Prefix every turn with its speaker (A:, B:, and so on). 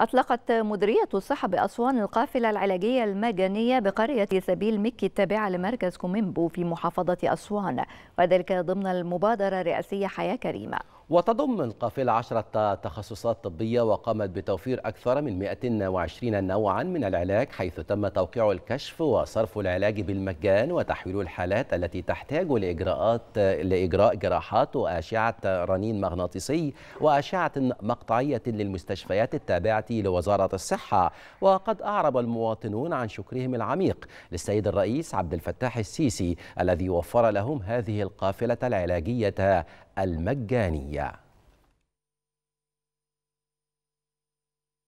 A: أطلقت مديرية الصحة بأسوان القافلة العلاجية المجانية بقرية سبيل مكي التابعة لمركز كوميمبو في محافظة أسوان وذلك ضمن المبادرة الرئاسية حياة كريمة.
B: وتضم القافلة عشرة تخصصات طبية وقامت بتوفير أكثر من 120 نوعا من العلاج حيث تم توقيع الكشف وصرف العلاج بالمجان وتحويل الحالات التي تحتاج لإجراءات لإجراء جراحات وأشعة رنين مغناطيسي وأشعة مقطعية للمستشفيات التابعة لوزارة الصحة. وقد أعرب المواطنون عن شكرهم العميق للسيد الرئيس عبد الفتاح السيسي الذي وفر لهم هذه القافلة العلاجية المجانية.